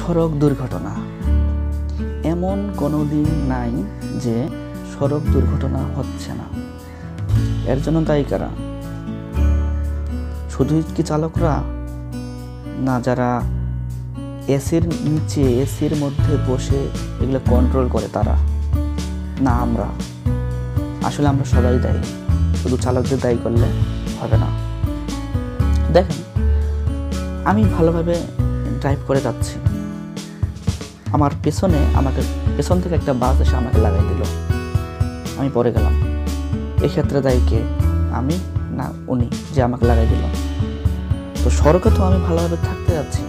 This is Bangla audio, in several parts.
সড়ক দুর্ঘটনা। এমন কোনো দিন নাই যে সড়ক দুর্ঘটনা হচ্ছে না। এর জন্য দায়ী কারা? শুধুই কি চালকরা? না, যারা এসির নিচে, এসির মধ্যে বসে এগুলো কন্ট্রোল করে তারা? না, আমরা। আসলে আমরা সবাই দায়ী। শুধু চালকদের দায়ী করলে হবে না। দেখেন, আমি ভালোভাবে ড্রাইভ করে যাচ্ছি। আমার পেছনে আমাকে, পেছন থেকে একটা বাস এসে আমাকে লাগাই দিল। আমি পরে গেলাম। এক্ষেত্রে দায়ী কে? আমি না উনি যে আমাকে লাগাই দিল? তো সড়কে তো আমি ভালোভাবে থাকতে যাচ্ছি।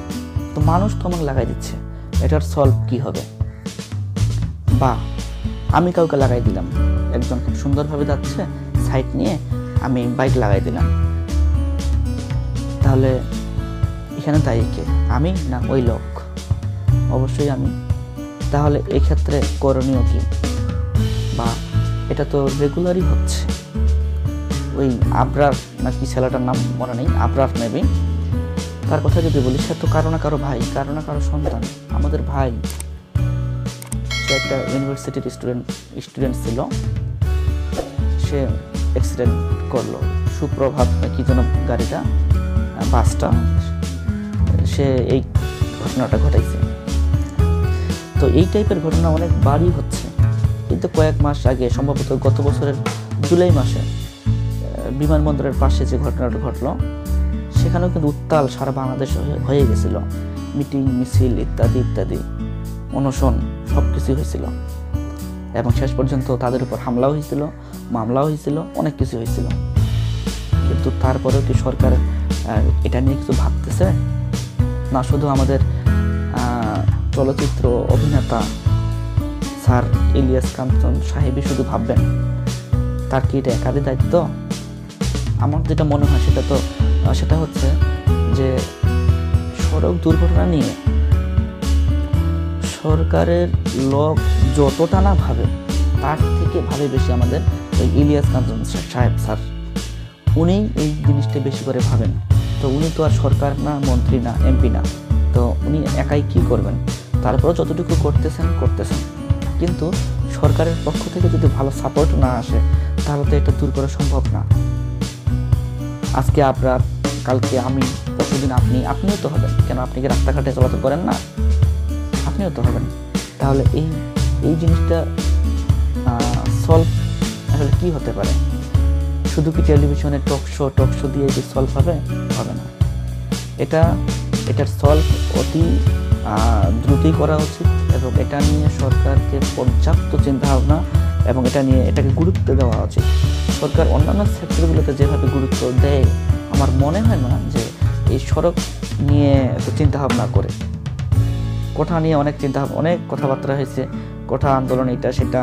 তো মানুষ তো আমাকে লাগাই দিচ্ছে। এটার সলভ কি হবে? বা, আমি কাউকে লাগাই দিলাম। একজন খুব সুন্দরভাবে যাচ্ছে সাইড নিয়ে আমি বাইক লাগাই দিলাম। তাহলে এখানে দায়ী কে? আমি না ওই লোক? অবশ্যই আমি। তাহলে এই ক্ষেত্রে করণীয় কি? বা এটা তো রেগুলারই হচ্ছে। ওই আবরার নাকি ছেলেটার নাম মনে নেই, আবরার মেবি তার কথা যদি বলি, সে তো কারও না কারও ভাই, কারও না কারও সন্তান। আমাদের ভাই, সে একটা ইউনিভার্সিটির স্টুডেন্ট স্টুডেন্ট ছিল। সে অ্যাক্সিডেন্ট করল। সুপ্রভাত কি যেন গাড়িটা, বাসটা। সে এই ঘটনাটা ঘটাইছে। তো এই টাইপের ঘটনা অনেক বাড়ি হচ্ছে। কিন্তু কয়েক মাস আগে, সম্ভবত গত বছরের জুলাই মাসে বিমানবন্দরের পাশে যে ঘটনাটা ঘটলো, সেখানেও কিন্তু উত্তাল সারা বাংলাদেশ হয়ে গেছিল। মিটিং, মিছিল ইত্যাদি ইত্যাদি, অনশন সব কিছুই হয়েছিল। এবং শেষ পর্যন্ত তাদের উপর হামলাও হয়েছিল, মামলাও হয়েছিল, অনেক কিছু হয়েছিল। কিন্তু তারপরেও কি সরকার এটা নিয়ে কিছু ভাবতেছে? না, শুধু আমাদের চলচ্চিত্র অভিনেতা স্যার ইলিয়াস কাঞ্চন সাহেবই শুধু ভাববেন, তার কি এটা একারই দায়িত্ব? আমার যেটা মনে হয় সেটা তো সেটা হচ্ছে যে সড়ক দুর্ঘটনা নিয়ে সরকারের লোক যতটা না ভাবে, তার থেকে ভাবে বেশি আমাদের ওই ইলিয়াস কাঞ্চন সাহেব স্যার। উনি এই জিনিসটা বেশি করে ভাবেন। তো উনি তো আর সরকার না, মন্ত্রী না, এমপি না। উনি একাই কি করবেন? তারপরেও যতটুকু করতেছেন করতেছেন। কিন্তু সরকারের পক্ষ থেকে যদি ভালো সাপোর্ট না আসে, তাহলে তো এটা দূর করা সম্ভব না। আজকে আপনার, কালকে আমি, পরশুদিন আপনি, আপনিও তো হবেন। কেন আপনি কি রাস্তাঘাটে চলাচল করেন না? আপনিও তো হবেন। তাহলে এই এই জিনিসটা সলভ আসলে কি হতে পারে? শুধু কি টেলিভিশনে টক শো টক শো দিয়ে যে সলভ হবে? হবে না। এটা এটার সলভ অতি দ্রুতই করা উচিত এবং এটা নিয়ে সরকারকে পর্যাপ্ত চিন্তাভাবনা এবং এটা নিয়ে এটাকে গুরুত্ব দেওয়া উচিত। সরকার অন্যান্য সেক্টরগুলোতে যেভাবে গুরুত্ব দেয়, আমার মনে হয় না যে এই সড়ক নিয়ে এত চিন্তাভাবনা করে। কোঠা নিয়ে অনেক চিন্তা অনেক কথাবার্তা হয়েছে, কোঠা আন্দোলন এটা সেটা।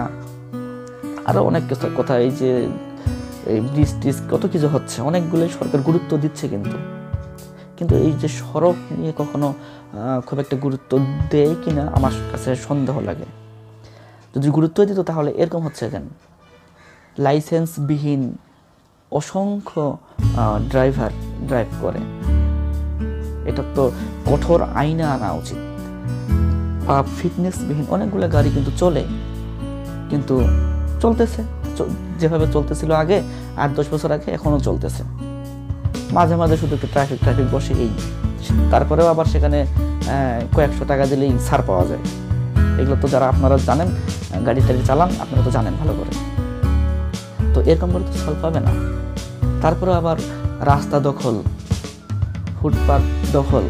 আরও অনেক কিছু কথা এই যে, এই ব্রিজ টিজ কত কিছু হচ্ছে, অনেকগুলোই সরকার গুরুত্ব দিচ্ছে কিন্তু। কিন্তু এই যে সড়ক নিয়ে কখনো খুব একটা গুরুত্ব দেয় কিনা আমার কাছে সন্দেহ লাগে। যদি গুরুত্ব দিত তাহলে এরকম হচ্ছে কেন লাইসেন্সবিহীন অসংখ্য ড্রাইভার ড্রাইভ করে। এটা তো কঠোর আইনে আনা উচিত। বা ফিটনেসবিহীন অনেকগুলো গাড়ি কিন্তু চলে। কিন্তু চলতেছে। যেভাবে চলতেছিল আগে, আট দশ বছর আগে, এখনও চলতেছে। মাঝে মাঝে শুধু একটু ট্রাফিক ট্রাফিক বসে এই। তারপরেও আবার সেখানে কয়েকশো টাকা দিলেই ছাড় পাওয়া যায়। এগুলো তো যারা আপনারা জানেন গাড়ি টাড়ি চালান, আপনারা তো জানেন ভালো করে। তো এরকম করে তো সলভ পাবে না। তারপরে আবার রাস্তা দখল ফুটপাথ দখল।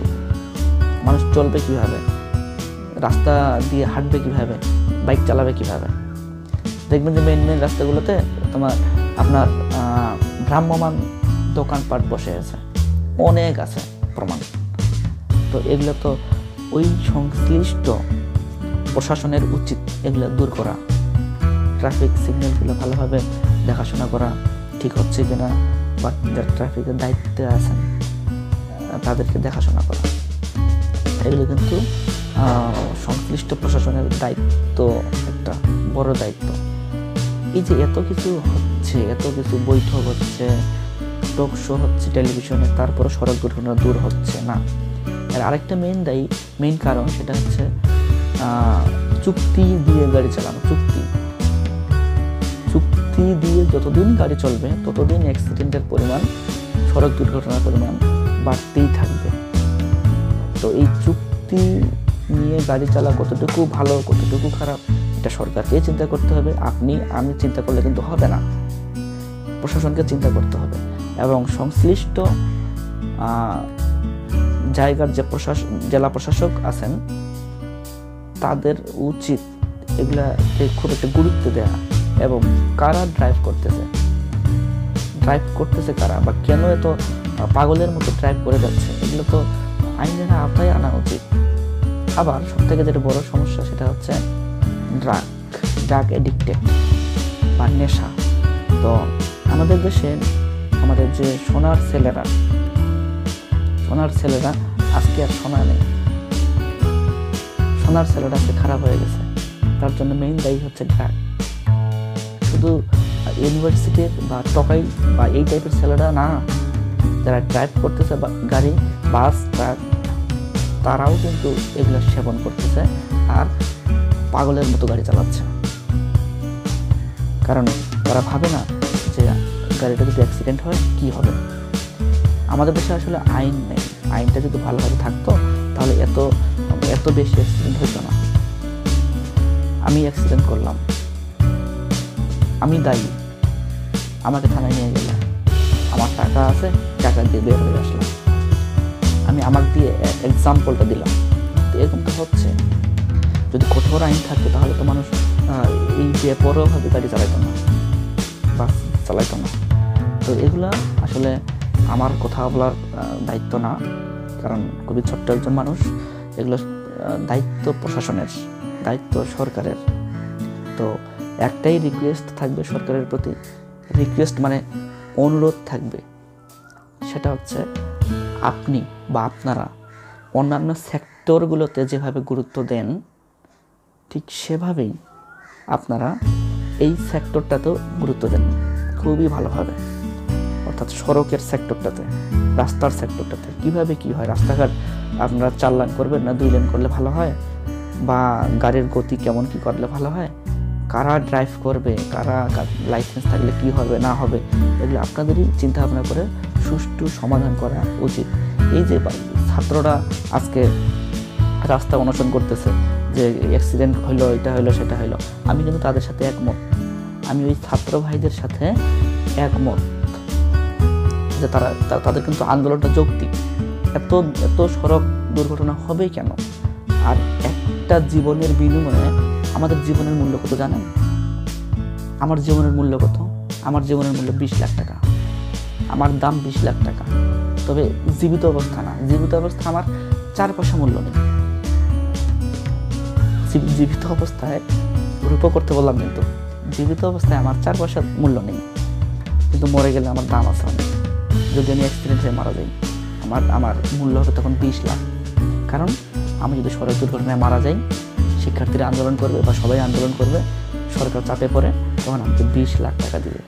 মানুষ চলবে কীভাবে? রাস্তা দিয়ে হাঁটবে কীভাবে? বাইক চালাবে কীভাবে? দেখবেন যে মেন মেন রাস্তাগুলোতে তোমার, আপনার ভ্রাম্যমান দোকানপাট বসে আছে। অনেক আছে প্রমাণ। তো এগুলো তো ওই সংশ্লিষ্ট প্রশাসনের উচিত এগুলো দূর করা। ট্রাফিক সিগন্যালগুলো ভালোভাবে দেখাশোনা করা ঠিক হচ্ছে কি না বা যারা ট্রাফিকের দায়িত্বে আছেন, তাদেরকে দেখাশোনা করা। এগুলো কিন্তু সংশ্লিষ্ট প্রশাসনের দায়িত্ব, একটা বড় দায়িত্ব। এই যে এত কিছু হচ্ছে, এত কিছু বৈঠক হচ্ছে টক শো হচ্ছে টেলিভিশনে তারপরে সড়ক দুর্ঘটনা দূর হচ্ছে না। আর আরেকটা মেইন দায়ী মেইন কারণ সেটা হচ্ছে চুক্তি দিয়ে গাড়ি চালানো, চুক্তি। চুক্তি দিয়ে যতদিন গাড়ি চলবে, ততদিন অ্যাক্সিডেন্টের পরিমাণ, সড়ক দুর্ঘটনার পরিমাণ বাড়তেই থাকবে। তো এই চুক্তি নিয়ে গাড়ি চালা কতটুকু ভালো, কতটুকু খারাপ, এটা সরকারকে চিন্তা করতে হবে। আপনি, আমি চিন্তা করলে কিন্তু হবে না। প্রশাসনকে চিন্তা করতে হবে। এবং সংশ্লিষ্ট জায়গার যে প্রশাসন জেলা প্রশাসক আছেন, তাদের উচিত এগুলাকে খুব একটা গুরুত্ব দেওয়া এবং কারা ড্রাইভ করতেছে? ড্রাইভ করতেছে কারা বা কেন এত পাগলের মতো ড্রাইভ করে যাচ্ছে? এগুলো তো আইনের আওতায় আনা উচিত। আবার সব থেকে যেটা বড় সমস্যা সেটা হচ্ছে ড্রাগ ড্রাগ এডিক্টেড বা নেশা। তো আমাদের দেশে আমাদের যে সোনার ছেলেরা সোনার ছেলেরা আজকে আর সোনা নেই। সোনার ছেলেরা আজকে খারাপ হয়ে গেছে। তার জন্য মেইন দায়ী হচ্ছে ড্রাগ শুধু ইউনিভার্সিটির বা টকাই বা এই টাইপের ছেলেরা না, যারা ড্রাইভ করতেছে বা গাড়ি বাস ট্রাক তারাও কিন্তু এগুলো সেবন করতেছে আর পাগলের মতো গাড়ি চালাচ্ছে। কারণ তারা ভাবে না যে গাড়িটা যদি অ্যাক্সিডেন্ট হয়, কি হবে? আমাদের দেশে আসলে আইন নেই। আইনটা যদি ভালোভাবে থাকতো, তাহলে এত এত বেশি অ্যাক্সিডেন্ট হতো না। আমি অ্যাক্সিডেন্ট করলাম। আমি দায়ী। আমাকে থানায় নিয়ে গেলে। আমার টাকা আছে, টাকা দিয়ে বের হয়ে আসলাম। আমি আমাকে দিয়ে এক্সাম্পলটা দিলাম। তো এরকম তো হচ্ছে। যদি কঠোর আইন থাকতো তাহলে তো মানুষ এই বেপরোয়াভাবে গাড়ি চালাইতো না। বাস চালাইতো না। এগুলা আসলে আমার কথা বলার দায়িত্ব না। কারণ খুবই ছোট্ট একজন মানুষ। এগুলো দায়িত্ব প্রশাসনের, দায়িত্ব সরকারের। তো একটাই রিকোয়েস্ট থাকবে সরকারের প্রতি। রিকোয়েস্ট মানে অনুরোধ থাকবে। সেটা হচ্ছে আপনি বা আপনারা অন্যান্য সেক্টরগুলোতে যেভাবে গুরুত্ব দেন, ঠিক সেভাবেই আপনারা এই সেক্টরটাতেও গুরুত্ব দেন। খুবই ভালোভাবে। অর্থাৎ সড়কের সেক্টরটাতে রাস্তার সেক্টরটাতে কীভাবে কি হয়? রাস্তাঘাট আপনারা চার লাইন করবেন না দুই লাইন করলে ভালো হয়? বা গাড়ির গতি কেমন কি করলে ভালো হয়? কারা ড্রাইভ করবে? কারা লাইসেন্স থাকলে কি হবে, না হবে? এগুলো আপনাদেরই চিন্তা ভাবনা করে সুষ্ঠু সমাধান করা উচিত। এই যে ছাত্ররা আজকে রাস্তা অনশন করতেছে, যে অ্যাক্সিডেন্ট হইল, এটা হইল, সেটা হইল। আমি কিন্তু তাদের সাথে একমত। আমি ওই ছাত্র ভাইদের সাথে একমত। যে তারা তাদের কিন্তু আন্দোলনটা যৌক্তিক। এত এত সড়ক দুর্ঘটনা হবে কেন? আর একটা জীবনের বিনিময়ে আমাদের জীবনের মূল্য কত জানেন? আমার জীবনের মূল্য কত? আমার জীবনের মূল্য বিশ লাখ টাকা। আমার দাম বিশ লাখ টাকা। তবে জীবিত অবস্থা না। জীবিত অবস্থা আমার চার পয়সা মূল্য নেই। জীবিত অবস্থায় রূপ করতে বললাম কিন্তু, জীবিত অবস্থায় আমার চার পয়সা মূল্য নেই। কিন্তু মরে গেলে আমার দাম আছে অনেক। যদি আমি অ্যাক্সিডেন্ট হয়ে মারা যাই, আমার আমার মূল্য হবে তখন বিশ লাখ। কারণ আমি যদি সড়ক দুর্ঘটনায় মারা যাই, শিক্ষার্থীরা আন্দোলন করবে বা সবাই আন্দোলন করবে, সরকার চাপে পড়ে, তখন আমাকে বিশ লাখ টাকা দিবে।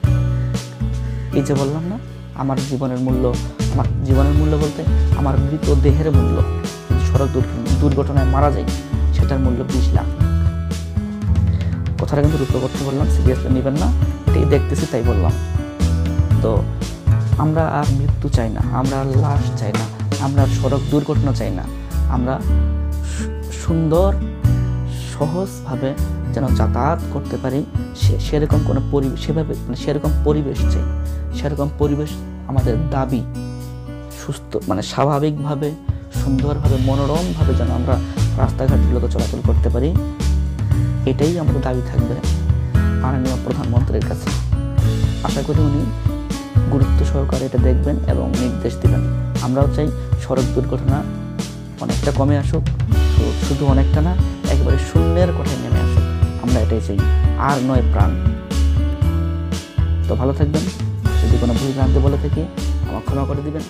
এই যে বললাম না, আমার জীবনের মূল্য, আমার জীবনের মূল্য বলতে আমার মৃত দেহের মূল্য সড়ক দুর্ঘটনায় মারা যায় সেটার মূল্য বিশ লাখ। কথাটা কিন্তু রূপ করতে বললাম সিরিয়াসলি নেবেন না এটাই দেখতেছি, তাই বললাম। তো আমরা আর মৃত্যু চাই না, আমরা আর লাশ চাই না, আমরা সড়ক দুর্ঘটনা চাই না, আমরা সুন্দর, সহজভাবে যেন যাতায়াত করতে পারি, সে, সেরকম কোনো পরিবেশ সেভাবে মানে সেরকম পরিবেশ চাই, সেরকম পরিবেশ আমাদের দাবি, সুস্থ মানে স্বাভাবিকভাবে, সুন্দরভাবে, মনোরমভাবে যেন আমরা রাস্তাঘাটগুলোতে চলাচল করতে পারি, এটাই আমাদের দাবি থাকবে, মাননীয় প্রধানমন্ত্রীর কাছে। আশা করি উনি গুরুত্ব সহকারে এটা দেখবেন এবং নির্দেশ দেবেন। আমরাও চাই সড়ক দুর্ঘটনা অনেকটা কমে আসুক তো শুধু অনেকটা না, একেবারে শূন্যের কোঠায় নেমে আসুক। আমরা এটাই চাই, আর নয় প্রাণ। তো ভালো থাকবেন, যদি কোনো ভুল ভ্রান্তি বলে থাকি আমার ক্ষমা করে দিবেন।